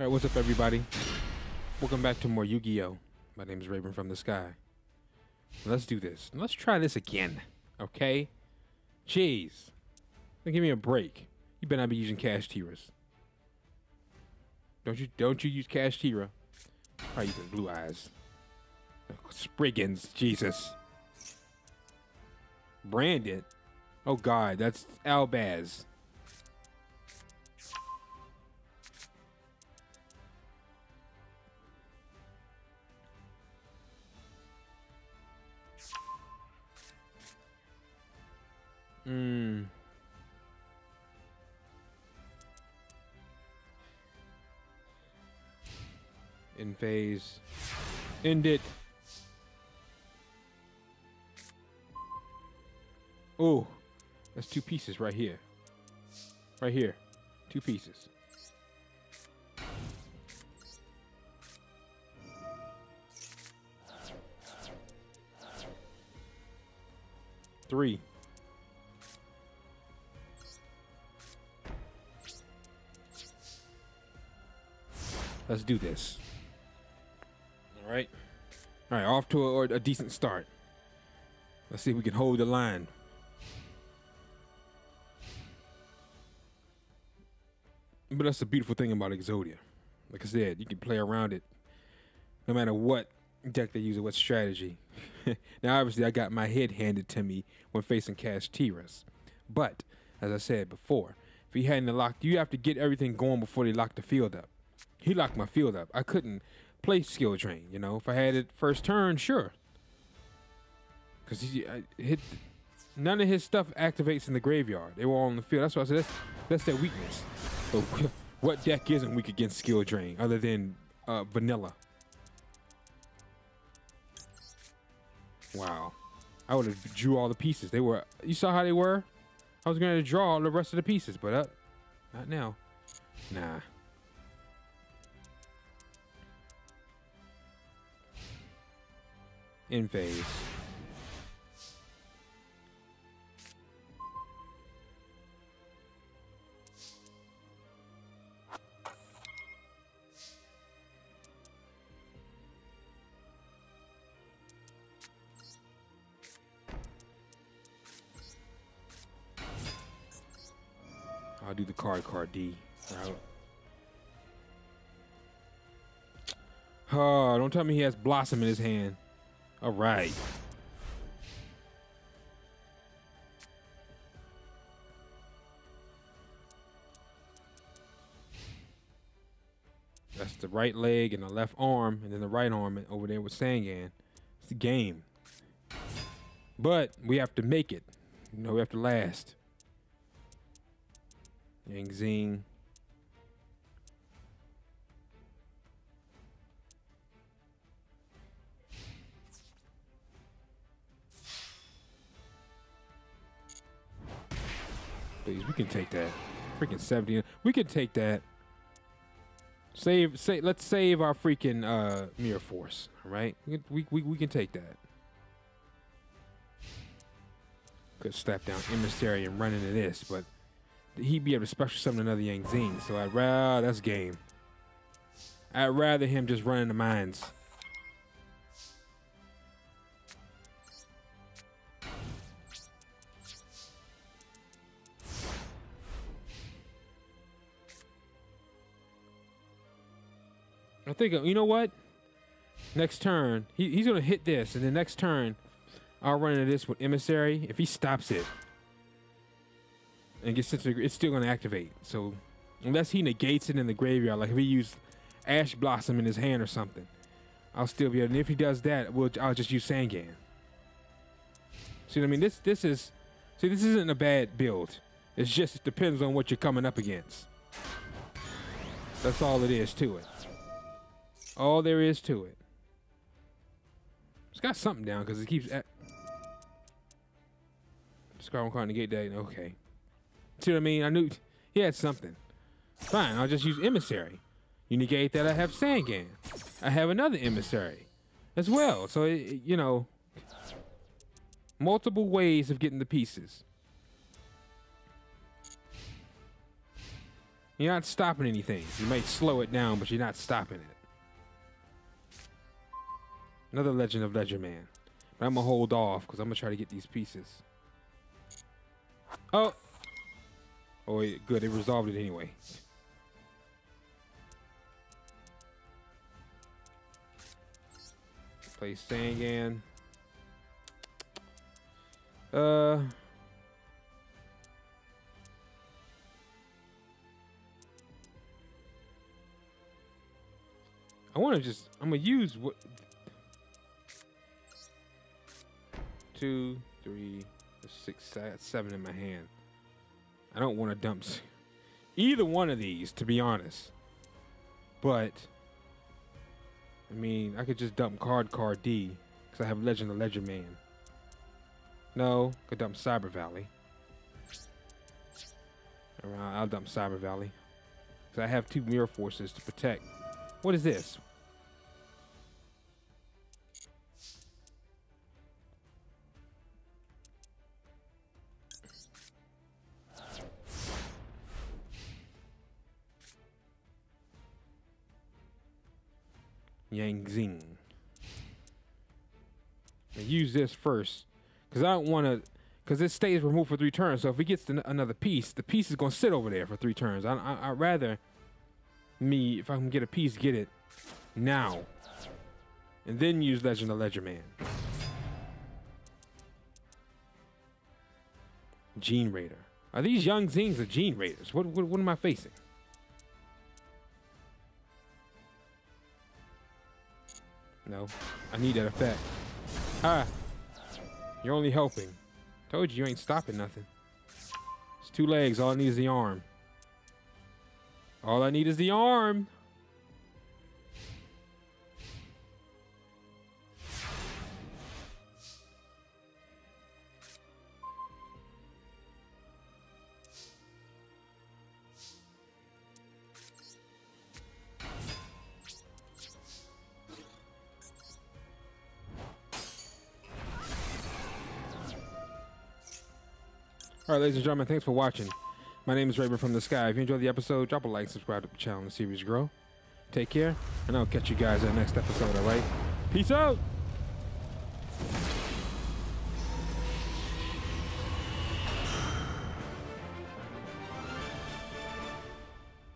All right, what's up, everybody? Welcome back to more Yu-Gi-Oh! My name is Raven from the Sky. Let's do this. Let's try this again, okay? Jeez. Give me a break. You better not be using Kashtiras. Don't you don't you use Kashtira? Probably using Blue Eyes. Spriggans, Jesus. Brandon. Oh God, that's Albaz. In phase. End it. Oh, that's two pieces right here. Right here. Two pieces. Three. Let's do this. All right. All right, off to a, a decent start. Let's see if we can hold the line. But that's the beautiful thing about Exodia. Like I said, you can play around it no matter what deck they use or what strategy. now, obviously, I got my head handed to me when facing Kashtiras. But, as I said before, if he hadn't locked, you have to get everything going before they lock the field up. He locked my field up. I couldn't play skill drain, you know. If I had it first turn, sure. Because he hit. None of his stuff activates in the graveyard. They were all on the field. That's why I said that's, that's their weakness. So what deck isn't weak against skill drain other than uh, vanilla? Wow. I would have drew all the pieces. They were. You saw how they were. I was going to draw all the rest of the pieces, but uh, not now. Nah. In phase. I'll do the Card Car D. Oh, don't tell me he has Blossom in his hand. All right. That's the right leg and the left arm, and then the right arm over there with Sangan. It's the game. But we have to make it. You know, we have to last. Yang Zing. Please, we can take that. Freaking 70. We can take that. Save, say, let's save our freaking uh, Mirror Force. Right, we, we, we, we can take that. Could slap down Emissary and run into this, but he'd be able to special summon another Yang Zing. So I'd rather that's game. I'd rather him just run into mines. I think you know what? Next turn, he, he's gonna hit this, and the next turn, I'll run into this with emissary. If he stops it, and gets sent to the, it's still to activate. So unless he negates it in the graveyard, like if he used Ash Blossom in his hand or something, I'll still be able. And if he does that, we'll, I'll just use Sangan. See what I mean? This this is see this isn't a bad build. It's just it depends on what you're coming up against. That's all it is to it. All there is to it. It's got something down because it keeps. At, Discard one card negate that. Okay. See what I mean? I knew he had something. Fine, I'll just use emissary. You negate that I have Sangan. I have another emissary as well. So, it, you know, multiple ways of getting the pieces. You're not stopping anything. You might slow it down, but you're not stopping it. Another Legend of Ledger Man. But I'm gonna hold off because I'm gonna try to get these pieces. Oh! Oh, good. It resolved it anyway. Play Sangan. Uh. I want to just. I'm gonna use what. Two, three, six, seven in my hand. I don't want to dump either one of these, to be honest. But I mean, I could just dump Card Car D because I have Legend of Ledger Man. No, could dump Cyber Valley. Around, I'll dump Cyber Valley because I have two Mirror Forces to protect. What is this? Yang Zing. use this first, because I don't want to, because it stays removed for three turns. So if he gets another piece, the piece is going to sit over there for three turns. I, I, I'd rather me, if I can get a piece, get it now. And then use Legend of Ledger Man. Gene Raider. Are these Yang Zings or Gene Raiders? What, what, what am I facing? No, I need that effect. Ah, you're only helping. Told you you ain't stopping nothing. It's two legs. All I need is the arm. All I need is the arm. All right, ladies and gentlemen, thanks for watching. My name is Raven from the Sky. If you enjoyed the episode, drop a like, subscribe to the channel, and the series grow. Take care, and I'll catch you guys in the next episode, all right? Peace out!